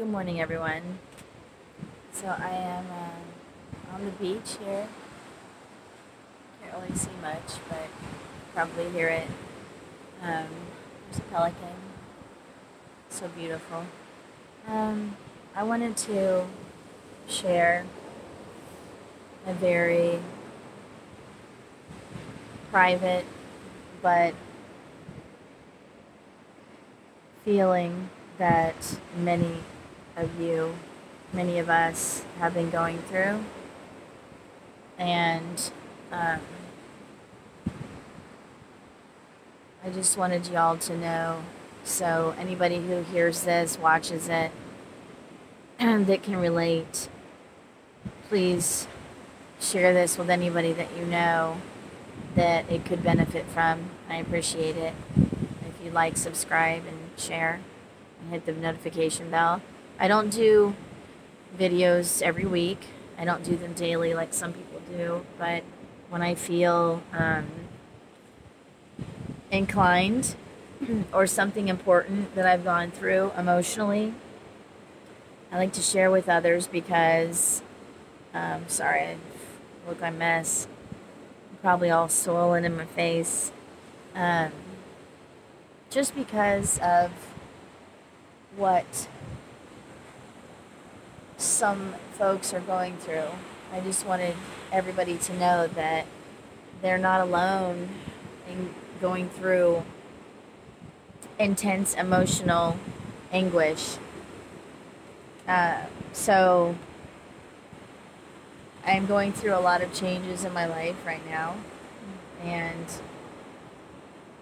Good morning, everyone. So I am uh, on the beach here. Can't really see much, but probably hear it. Um, there's a pelican. So beautiful. Um, I wanted to share a very private but feeling that many of you, many of us have been going through. And um, I just wanted y'all to know so anybody who hears this, watches it, and that can relate, please share this with anybody that you know that it could benefit from. I appreciate it. If you like, subscribe, and share, and hit the notification bell. I don't do videos every week. I don't do them daily like some people do, but when I feel um, inclined or something important that I've gone through emotionally, I like to share with others because, um, sorry, I look a mess. I'm probably all swollen in my face. Um, just because of what some folks are going through. I just wanted everybody to know that they're not alone in going through intense emotional anguish. Uh, so I'm going through a lot of changes in my life right now. And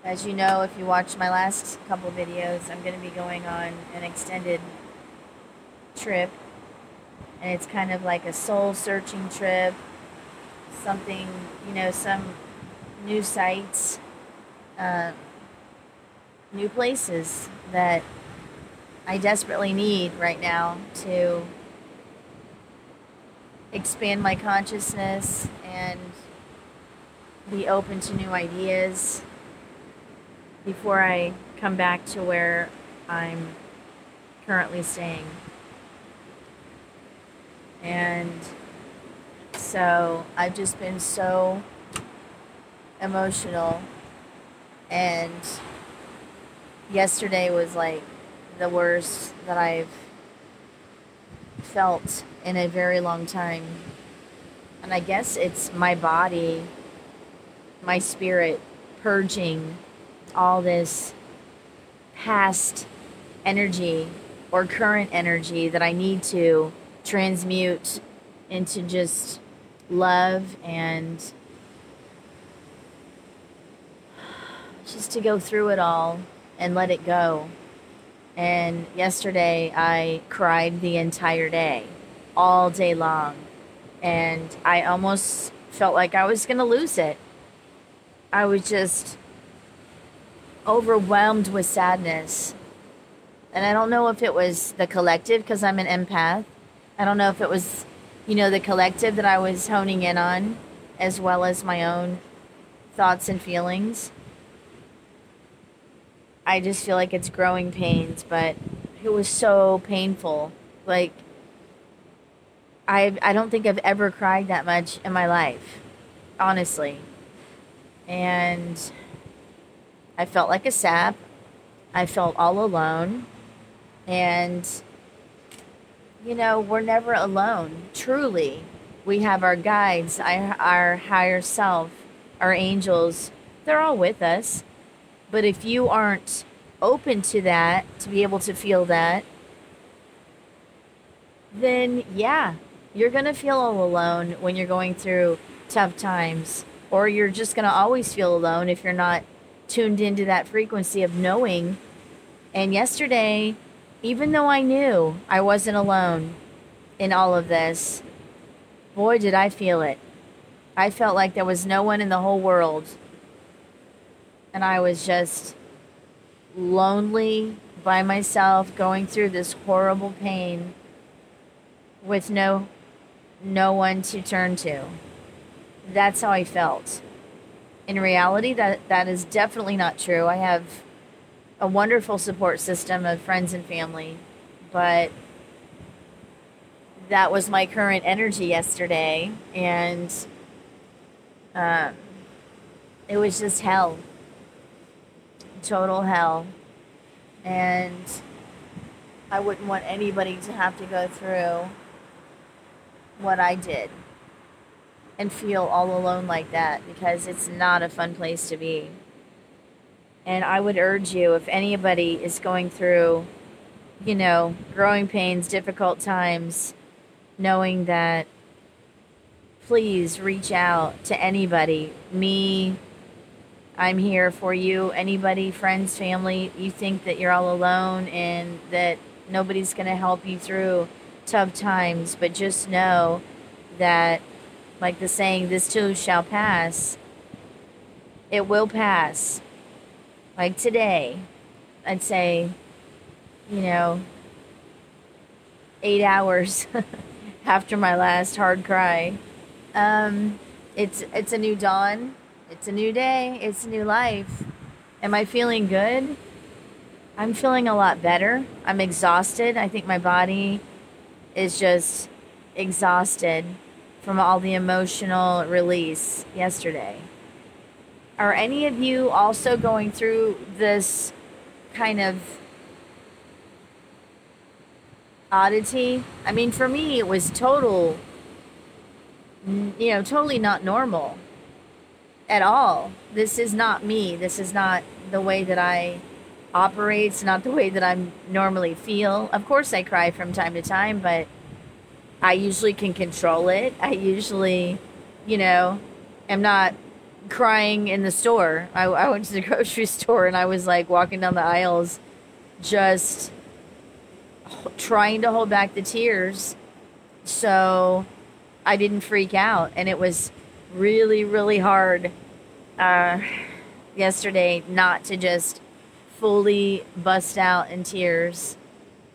as you know, if you watched my last couple videos, I'm going to be going on an extended trip. And it's kind of like a soul searching trip. Something, you know, some new sites, uh, new places that I desperately need right now to expand my consciousness and be open to new ideas before I come back to where I'm currently staying. And so I've just been so emotional. And yesterday was like the worst that I've felt in a very long time. And I guess it's my body, my spirit purging all this past energy or current energy that I need to transmute into just love and just to go through it all and let it go. And yesterday I cried the entire day, all day long. And I almost felt like I was going to lose it. I was just overwhelmed with sadness. And I don't know if it was the collective because I'm an empath. I don't know if it was, you know, the collective that I was honing in on as well as my own thoughts and feelings. I just feel like it's growing pains, but it was so painful. Like I I don't think I've ever cried that much in my life, honestly. And I felt like a sap. I felt all alone. And, you know, we're never alone, truly. We have our guides, our, higher self, our angels. They're all with us. But if you aren't open to that, to be able to feel that, then yeah, you're going to feel all alone when you're going through tough times. Or you're just going to always feel alone if you're not tuned into that frequency of knowing. And yesterday, even though I knew I wasn't alone in all of this, boy, did I feel it. I felt like there was no one in the whole world. And I was just lonely by myself going through this horrible pain with no no one to turn to. That's how I felt in reality, that that is definitely not true. I have a wonderful support system of friends and family, but that was my current energy yesterday, and um, it was just hell, total hell, and I wouldn't want anybody to have to go through what I did and feel all alone like that because it's not a fun place to be. And I would urge you if anybody is going through, you know, growing pains, difficult times, knowing that please reach out to anybody. Me, I'm here for you. Anybody, friends, family, you think that you're all alone and that nobody's going to help you through tough times, but just know that, like the saying, this too shall pass. It will pass. Like today, I'd say, you know, eight hours after my last hard cry. Um, it's it's a new dawn. It's a new day. It's a new life. Am I feeling good? I'm feeling a lot better. I'm exhausted. I think my body is just exhausted from all the emotional release yesterday. Are any of you also going through this kind of oddity? I mean, for me, it was total, you know, totally not normal at all. This is not me. This is not the way that I operate. It's not the way that I'm normally feel. Of course, I cry from time to time, but I usually can control it. I usually, you know, am not crying in the store. I, I went to the grocery store and I was like walking down the aisles, just trying to hold back the tears so I didn't freak out. And it was really, really hard uh, yesterday not to just fully bust out in tears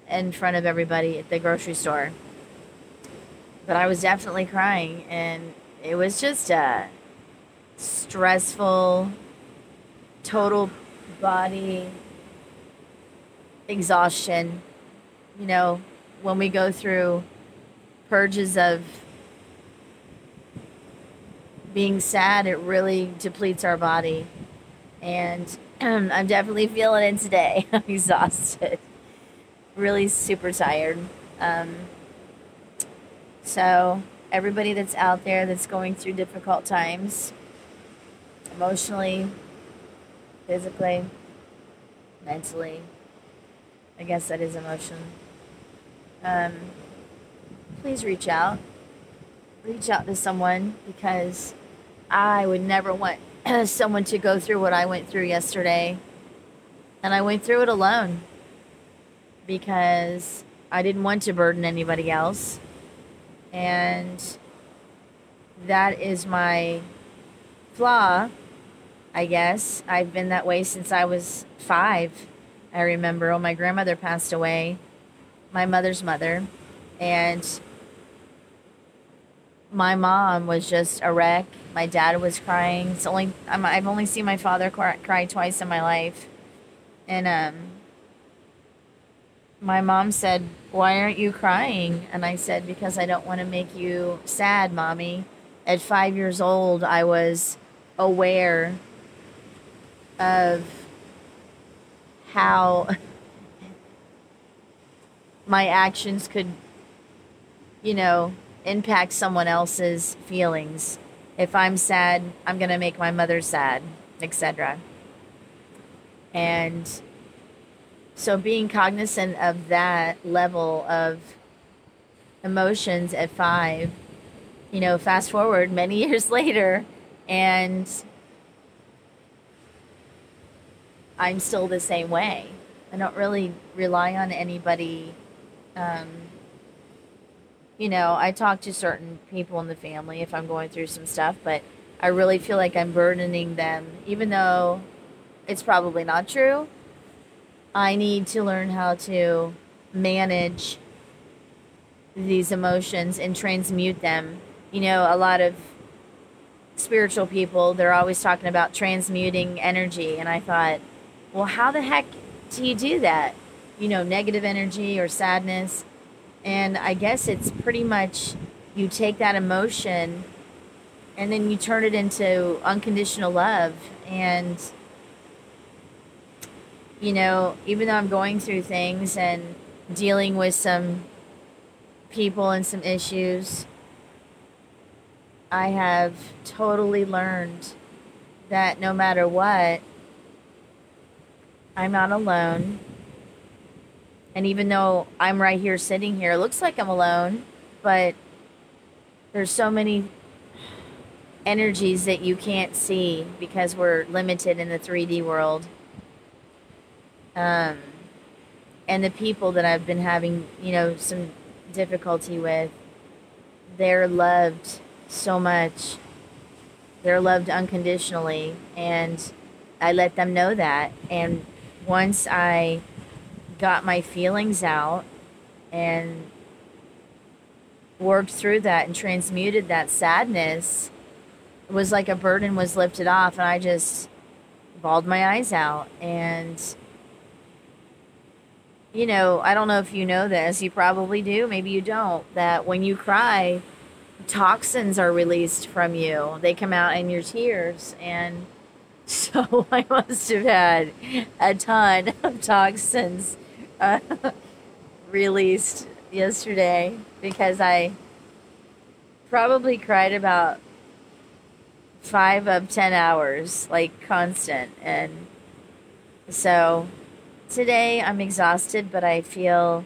in front of everybody at the grocery store. But I was definitely crying, and it was just a stressful, total body exhaustion. You know, when we go through purges of being sad, it really depletes our body. And I'm definitely feeling it today. I'm exhausted. Really super tired. Um, so, everybody that's out there that's going through difficult times, emotionally, physically, mentally, I guess that is emotion. Um, please reach out. Reach out to someone because I would never want someone to go through what I went through yesterday. And I went through it alone because I didn't want to burden anybody else. And that is my flaw, I guess. I've been that way since I was five. I remember when my grandmother passed away, my mother's mother, and my mom was just a wreck. My dad was crying. It's only i have only seen my father cry, cry twice in my life, and um, my mom said, "Why aren't you crying?" And I said, "Because I don't want to make you sad, mommy." At five years old, I was aware of how my actions could, you know, impact someone else's feelings. If I'm sad, I'm going to make my mother sad, etc. And so being cognizant of that level of emotions at five, you know, fast forward many years later, and I'm still the same way. I don't really rely on anybody um, you know, I talk to certain people in the family if I'm going through some stuff, but I really feel like I'm burdening them, even though it's probably not true. I need to learn how to manage these emotions and transmute them. You know, a lot of spiritual people, they're always talking about transmuting energy. And I thought, well, how the heck do you do that? You know, negative energy or sadness And I guess it's pretty much you take that emotion and then you turn it into unconditional love. And, you know, even though I'm going through things and dealing with some people and some issues, I have totally learned that no matter what, I'm not alone. And even though I'm right here sitting here, it looks like I'm alone, but there's so many energies that you can't see because we're limited in the 3D world. Um, and the people that I've been having, you know, some difficulty with, they're loved so much. They're loved unconditionally. And I let them know that. And once I got my feelings out and worked through that and transmuted that sadness, it was like a burden was lifted off, and I just bawled my eyes out. And, you know, I don't know if you know this, you probably do, maybe you don't, that when you cry, toxins are released from you, they come out in your tears. And, so I must have had a ton of toxins uh, released yesterday because I probably cried about five of ten hours, like constant. And so today I'm exhausted, but I feel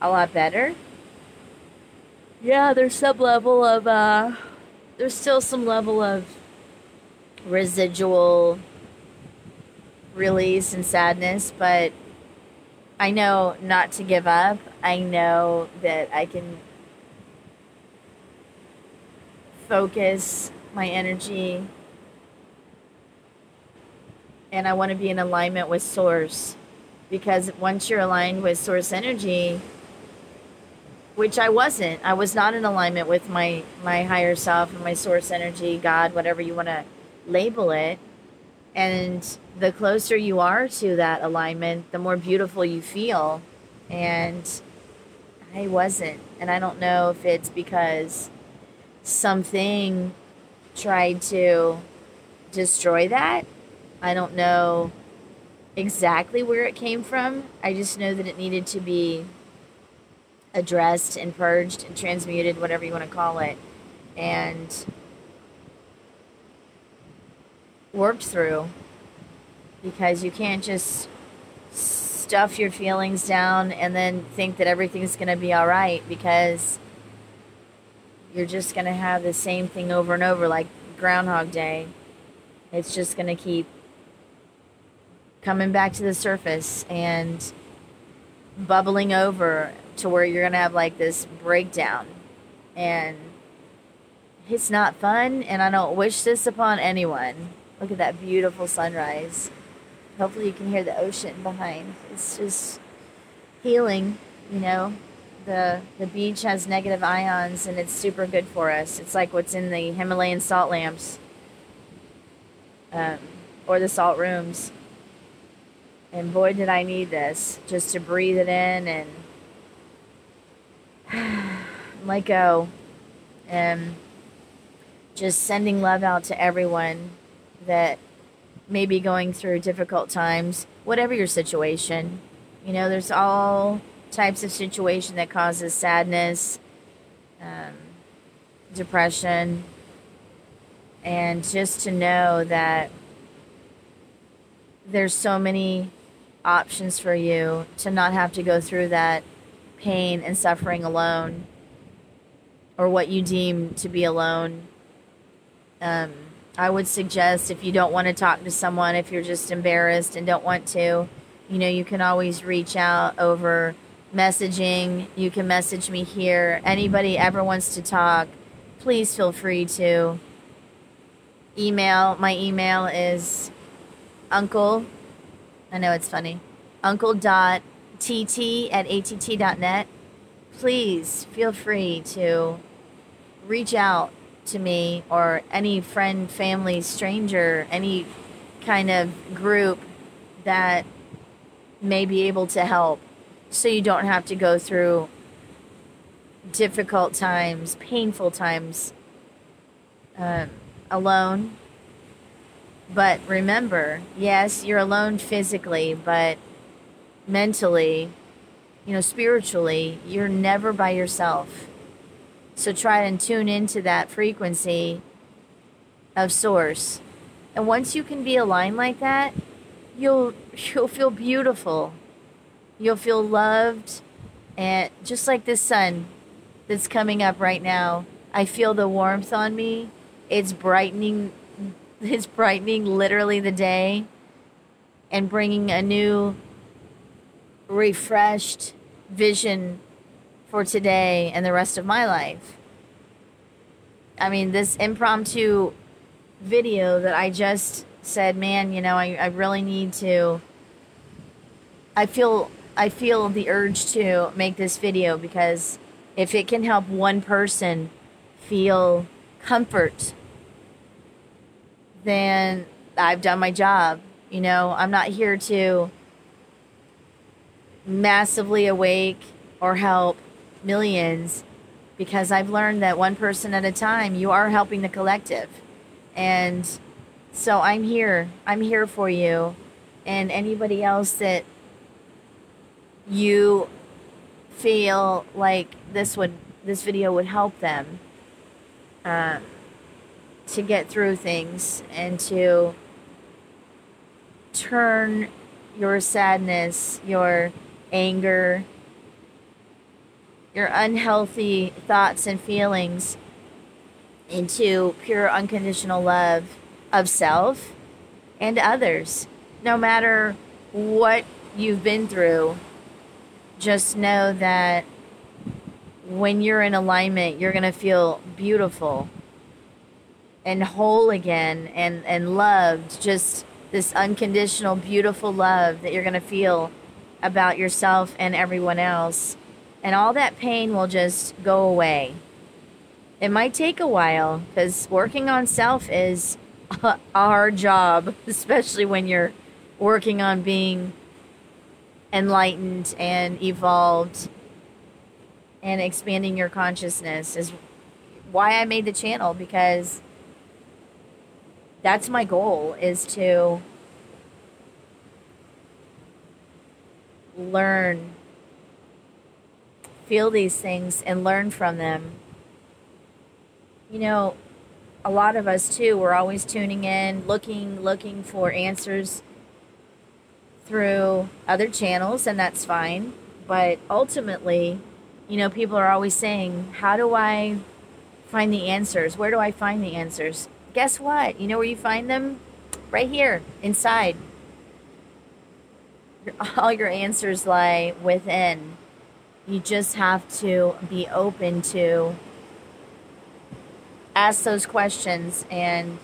a lot better. Yeah, there's some level of, uh, there's still some level of residual release and sadness, but I know not to give up. I know that I can focus my energy and I want to be in alignment with source because once you're aligned with source energy which I wasn't I was not in alignment with my my higher self and my source energy God whatever you want to label it. And the closer you are to that alignment, the more beautiful you feel. And I wasn't. And I don't know if it's because something tried to destroy that. I don't know exactly where it came from. I just know that it needed to be addressed and purged and transmuted, whatever you want to call it. And worked through because you can't just stuff your feelings down and then think that everything's going to be all right because you're just going to have the same thing over and over like Groundhog Day. It's just going to keep coming back to the surface and bubbling over to where you're going to have like this breakdown. And it's not fun, and I don't wish this upon anyone. Look at that beautiful sunrise. Hopefully you can hear the ocean behind. It's just healing, you know. The the beach has negative ions and it's super good for us. It's like what's in the Himalayan salt lamps. Um, or the salt rooms. And boy did I need this just to breathe it in and let go. And just sending love out to everyone that may be going through difficult times, whatever your situation. You know, there's all types of situation that causes sadness, um, depression, and just to know that there's so many options for you to not have to go through that pain and suffering alone or what you deem to be alone. Um, I would suggest if you don't want to talk to someone, if you're just embarrassed and don't want to, you know, you can always reach out over messaging. You can message me here. Anybody ever wants to talk, please feel free to email. My email is uncle, I know it's funny, uncle dot tt at att.net. Please feel free to reach out to me or any friend, family, stranger, any kind of group that may be able to help. so you don't have to go through difficult times, painful times um, alone. But remember, yes, you're alone physically, but mentally, you know, spiritually, you're never by yourself. So try and tune into that frequency of source. And once you can be aligned like that, you'll you'll feel beautiful. You'll feel loved and just like this sun that's coming up right now. I feel the warmth on me. It's brightening it's brightening literally the day and bringing a new refreshed vision for today and the rest of my life. I mean, this impromptu video that I just said, man, you know, I, I really need to. I feel I feel the urge to make this video because if it can help one person feel comfort, then I've done my job. You know, I'm not here to massively awake or help millions because I've learned that one person at a time, you are helping the collective. And so I'm here. I'm here for you. And anybody else that you feel like this would this video would help them uh, to get through things and to turn your sadness, your anger, your unhealthy thoughts and feelings into pure unconditional love of self and others. No matter what you've been through, just know that when you're in alignment, you're going to feel beautiful and whole again and, and loved. Just this unconditional, beautiful love that you're going to feel about yourself and everyone else. And all that pain will just go away. It might take a while because working on self is a hard job, especially when you're working on being enlightened and evolved and expanding your consciousness is why I made the channel because that's my goal is to learn feel these things and learn from them. You know a lot of us too we're always tuning in looking looking for answers through other channels and that's fine. But ultimately you know people are always saying how do i find the answers? Where do i find the answers? Guess what? You know where you find them? Right here inside. All your answers lie within you just have to be open to ask those questions and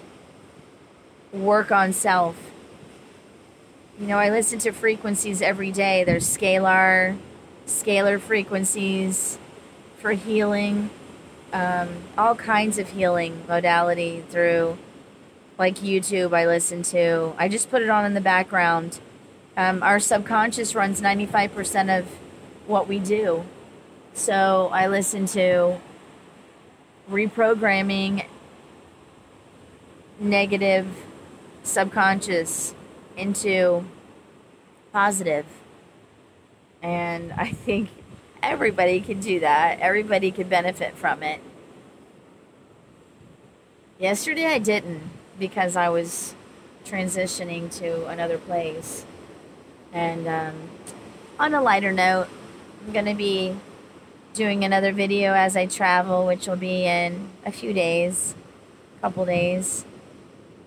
work on self. You know, I listen to frequencies every day. There's scalar, scalar frequencies for healing, um, all kinds of healing modality through like YouTube. I listen to. I just put it on in the background. Um, our subconscious runs 95% of what we do. So I listen to reprogramming negative subconscious into positive. And I think everybody can do that. Everybody could benefit from it. Yesterday I didn't because I was transitioning to another place. And um, on a lighter note, I'm going to be doing another video as I travel, which will be in a few days, a couple days.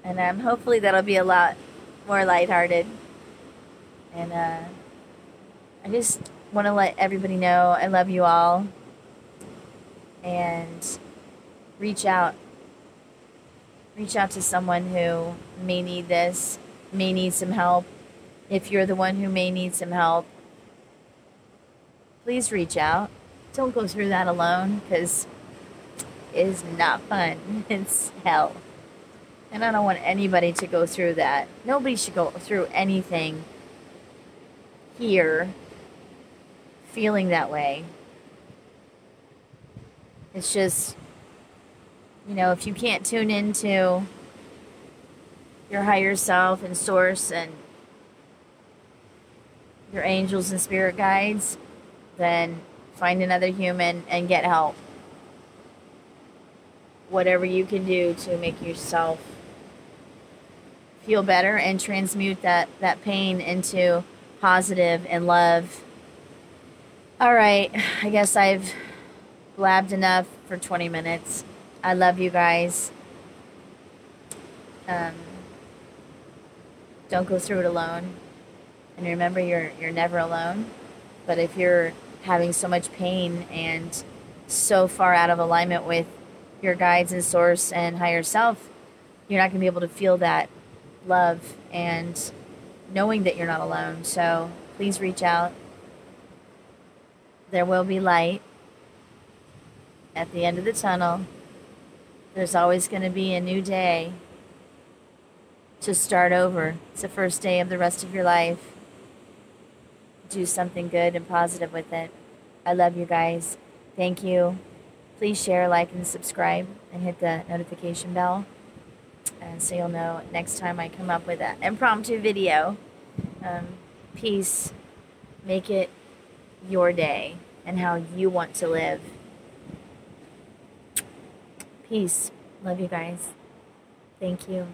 And um, hopefully that'll be a lot more lighthearted. And uh, I just want to let everybody know I love you all. And reach out. Reach out to someone who may need this, may need some help. If you're the one who may need some help, please reach out don't go through that alone because it is not fun. It's hell. And I don't want anybody to go through that. Nobody should go through anything here feeling that way. It's just, you know, if you can't tune into your higher self and source and your angels and spirit guides, then find another human and get help. Whatever you can do to make yourself feel better and transmute that, that pain into positive and love. All right, I guess I've blabbed enough for 20 minutes. I love you guys. Um, don't go through it alone. And remember, you're you're never alone. But if you're having so much pain and so far out of alignment with your guides and source and higher self, you're not going to be able to feel that love and knowing that you're not alone. So please reach out. There will be light at the end of the tunnel. There's always going to be a new day to start over. It's the first day of the rest of your life. Do something good and positive with it. I love you guys. Thank you. Please share, like, and subscribe, and hit the notification bell. And so you'll know next time I come up with an impromptu video. Um, peace. Make it your day and how you want to live. Peace. Love you guys. Thank you.